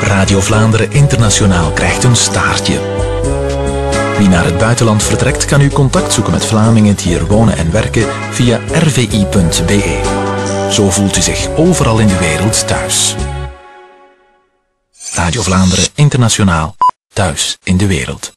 Radio Vlaanderen Internationaal krijgt een staartje. Wie naar het buitenland vertrekt, kan u contact zoeken met Vlamingen die hier wonen en werken via rvi.be. Zo voelt u zich overal in de wereld thuis. Radio Vlaanderen Internationaal, thuis in de wereld.